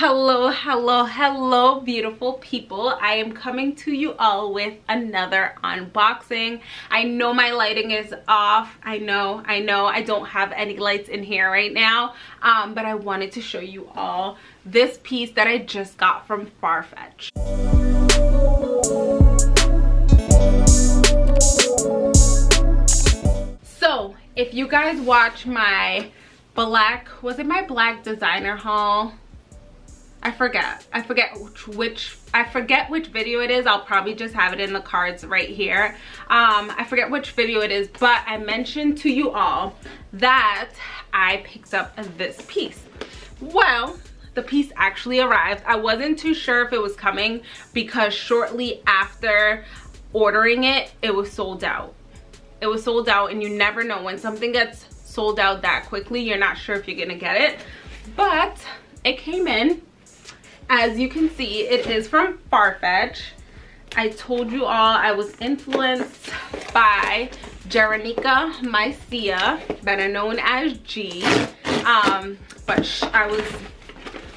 hello hello hello beautiful people. I am coming to you all with another unboxing. I know my lighting is off. I know i know. I don't have any lights in here right now um, but i wanted to show you all this piece that i just got from farfetch. So if you guys watch my black was it my black designer haul I forget. I forget which, which, I forget which video it is. I'll probably just have it in the cards right here. Um, I forget which video it is, but I mentioned to you all that I picked up this piece. Well, the piece actually arrived. I wasn't too sure if it was coming because shortly after ordering it, it was sold out. It was sold out and you never know when something gets sold out that quickly, you're not sure if you're gonna get it. But it came in as you can see, it is from Farfetch. I told you all I was influenced by Jeronika Maisia, better known as G. Um, but I was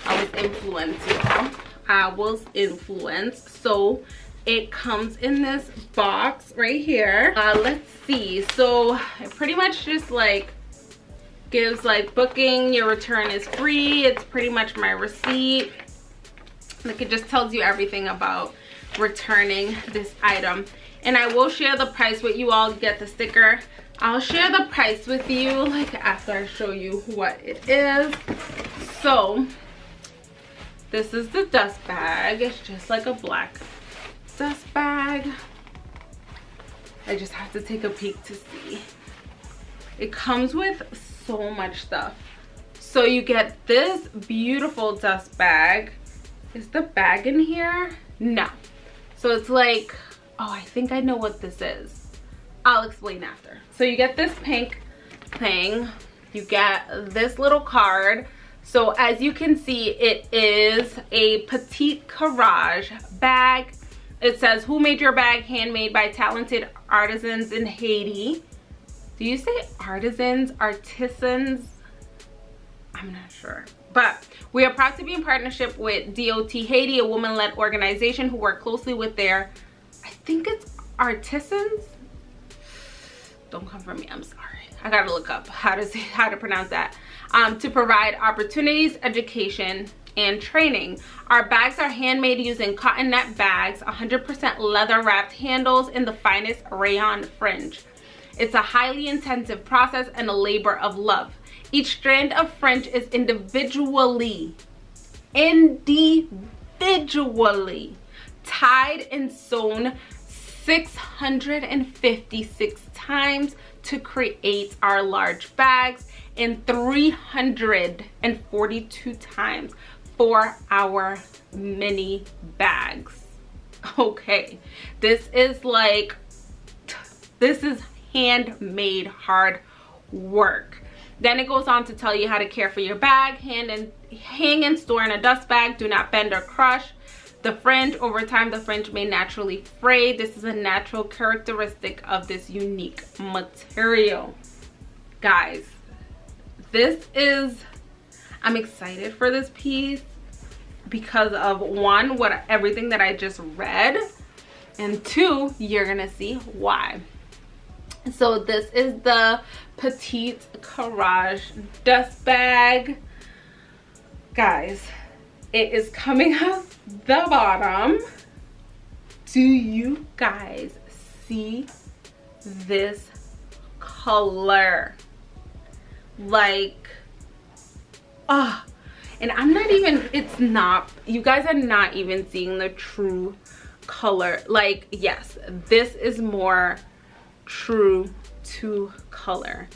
I was influenced, y'all. I was influenced. So it comes in this box right here. Uh, let's see. So it pretty much just like gives like booking, your return is free. It's pretty much my receipt like it just tells you everything about returning this item. And i will share the price with you all. Get the sticker. I'll share the price with you like after i show you what it is. So this is the dust bag. It's just like a black dust bag. I just have to take a peek to see. It comes with so much stuff. So you get this beautiful dust bag is the bag in here? No. So it's like, oh, I think I know what this is. I'll explain after. So you get this pink thing. You get this little card. So as you can see, it is a Petit Kouraj bag. It says, who made your bag? Handmade by talented artisans in Haiti. Do you say artisans, artisans? I'm not sure. But we are proud to be in partnership with DOT Haiti, a woman-led organization who work closely with their, I think it's artisans. Don't come for me, I'm sorry. I gotta look up how to say, how to pronounce that. Um, to provide opportunities, education, and training. Our bags are handmade using cotton net bags, 100% leather wrapped handles, and the finest rayon fringe. It's a highly intensive process and a labor of love. Each strand of French is individually, individually tied and sewn 656 times to create our large bags and 342 times for our mini bags. Okay, this is like, this is handmade hard work. Then it goes on to tell you how to care for your bag, hand and hang and store in a dust bag. Do not bend or crush. The fringe, over time the fringe may naturally fray. This is a natural characteristic of this unique material. Guys, this is, I'm excited for this piece because of one, what everything that I just read, and two, you're gonna see why so this is the Petit Kouraj dust bag guys it is coming out the bottom. Do you guys see this color? Like ah and i'm not even it's not you guys are not even seeing the true color. Like yes this is more true to color.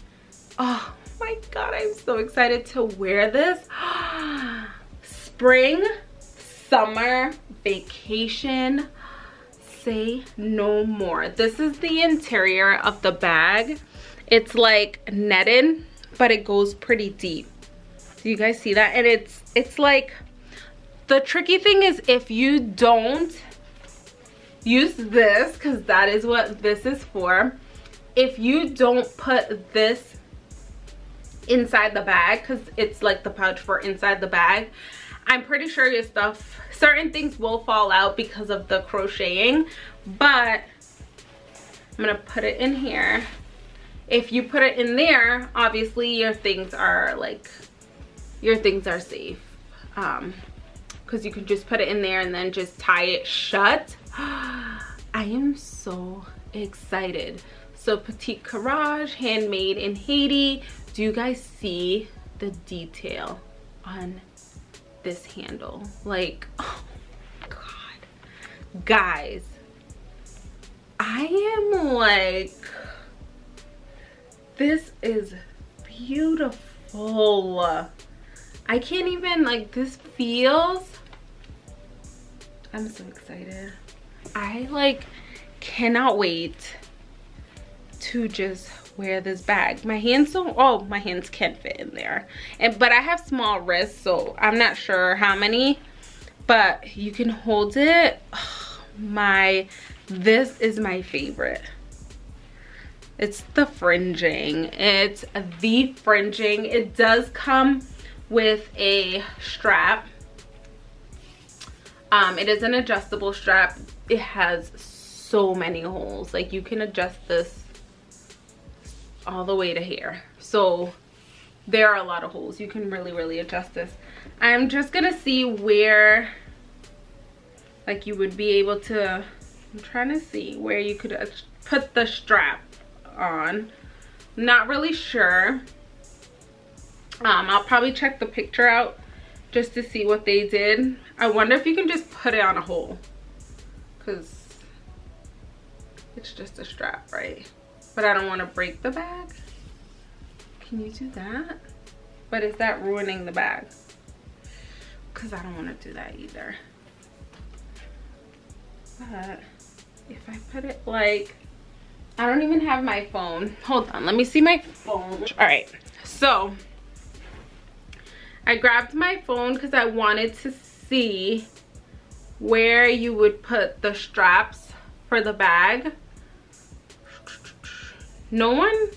Oh my God, I'm so excited to wear this. Spring, summer, vacation, say no more. This is the interior of the bag. It's like netted, but it goes pretty deep. Do you guys see that? And it's, it's like, the tricky thing is if you don't use this because that is what this is for if you don't put this inside the bag because it's like the pouch for inside the bag I'm pretty sure your stuff, certain things will fall out because of the crocheting, but I'm gonna put it in here. If you put it in there, obviously your things are like, your things are safe. Um, because you can just put it in there and then just tie it shut. I am so excited. So Petit Kouraj, handmade in Haiti. Do you guys see the detail on this handle? Like, oh God. Guys, I am like, this is beautiful. I can't even, like, this feels, I'm so excited. I, like, cannot wait to just wear this bag. My hands don't, oh, my hands can't fit in there. And But I have small wrists, so I'm not sure how many, but you can hold it. My, this is my favorite. It's the fringing. It's the fringing. It does come with a strap. Um, it is an adjustable strap. It has so many holes. Like you can adjust this all the way to here. So there are a lot of holes. You can really, really adjust this. I'm just gonna see where like you would be able to, I'm trying to see where you could put the strap on. Not really sure. Um, I'll probably check the picture out just to see what they did. I wonder if you can just put it on a hole because it's just a strap, right? But I don't want to break the bag. Can you do that? But is that ruining the bag? Because I don't want to do that either. But if I put it like, I don't even have my phone. Hold on, let me see my phone. All right, so I grabbed my phone because I wanted to see where you would put the straps for the bag. No one,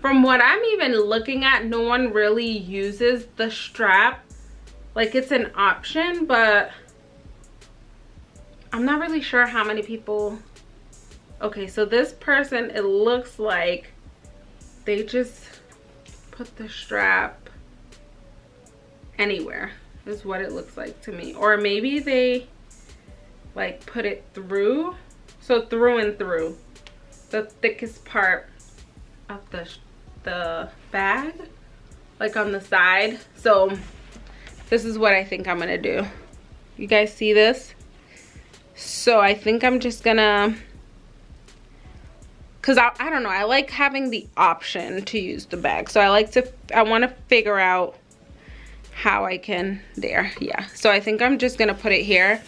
from what I'm even looking at, no one really uses the strap. Like it's an option, but I'm not really sure how many people. Okay, so this person, it looks like they just put the strap anywhere is what it looks like to me or maybe they like put it through so through and through the thickest part of the the bag like on the side. So this is what I think I'm gonna do. You guys see this? So I think I'm just gonna because I, I don't know I like having the option to use the bag. So I like to I want to figure out how I can there yeah. So I think I'm just gonna put it here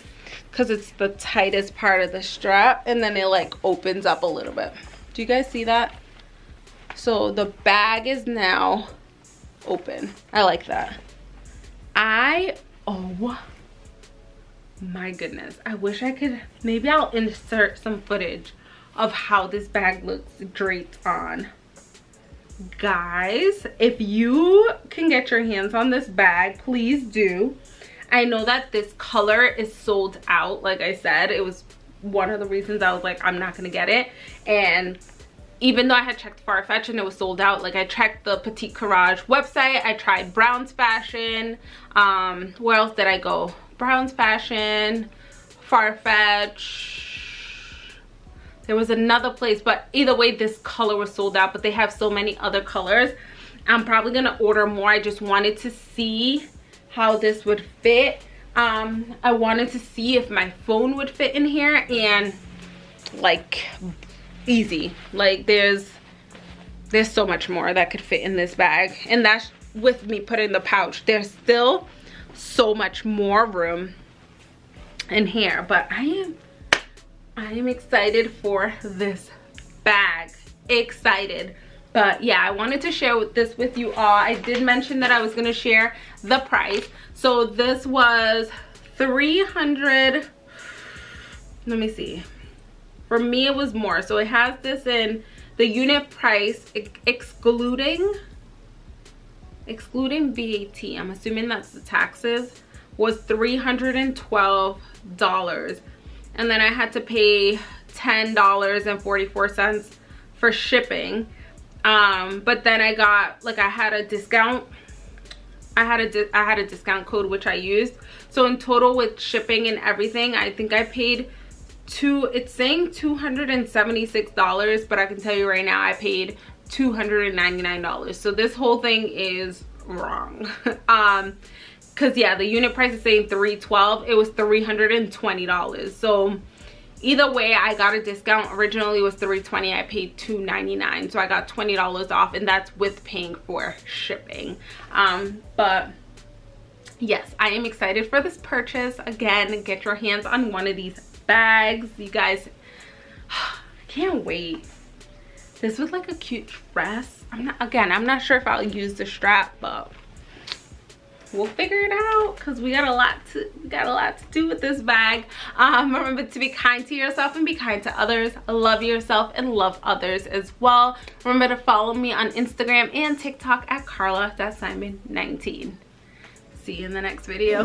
because it's the tightest part of the strap and then it like opens up a little bit. Do you guys see that so the bag is now open. I like that. I oh my goodness. I wish I could maybe I'll insert some footage of how this bag looks draped on. Guys if you can get your hands on this bag please do. I know that this color is sold out like i said. It was one of the reasons i was like i'm not gonna get it. And even though i had checked farfetch and it was sold out like i checked the Petit Kouraj website i tried browns fashion um where else did i go browns fashion farfetch there was another place, but either way, this color was sold out, but they have so many other colors. I'm probably gonna order more. I just wanted to see how this would fit. Um, I wanted to see if my phone would fit in here and like easy. Like there's, there's so much more that could fit in this bag. And that's with me putting the pouch. There's still so much more room in here, but I am I am excited for this bag. Excited. But yeah, I wanted to share this with you all. I did mention that I was going to share the price. So this was 300 let me see for me it was more. So it has this in the unit price excluding excluding VAT I'm assuming that's the taxes was $312 and then I had to pay $10.44 for shipping. Um but then I got like I had a discount. I had a I had a discount code which I used. So in total with shipping and everything I think I paid two it's saying $276 but I can tell you right now I paid $299 so this whole thing is wrong. Um because yeah the unit price is saying 312 it was $320 so either way i got a discount. Originally was 320 i paid 299 so i got 20 dollars off and that's with paying for shipping. Um but yes i am excited for this purchase. Again get your hands on one of these bags. You guys can't wait. This was like a cute dress. I'm not again i'm not sure if i'll use the strap but we'll figure it out because we got a lot to got a lot to do with this bag. Um remember to be kind to yourself and be kind to others. Love yourself and love others as well. Remember to follow me on instagram and tiktok at carla simon 19 see you in the next video